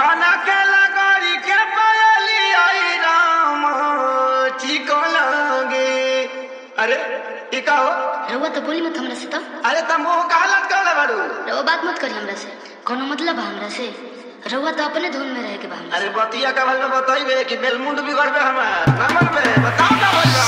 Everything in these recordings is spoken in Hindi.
के लगरी के पायली आई राम ठीक लगे। अरे का हो? रउआ तो बोली मत हमरा से तो। अरे तुम का हालत कर बारू रउआ बात मत करी हमरा से। कोनो मतलब हमरा से? रउआ तो अपने धुन में रह के बा अरे बतिया का भल में बताइबे कि बेलमुंड बिगड़बे हमार ना मनबे बताओ ना भइया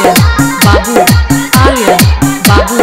आर्य बाबू आर्य बाबू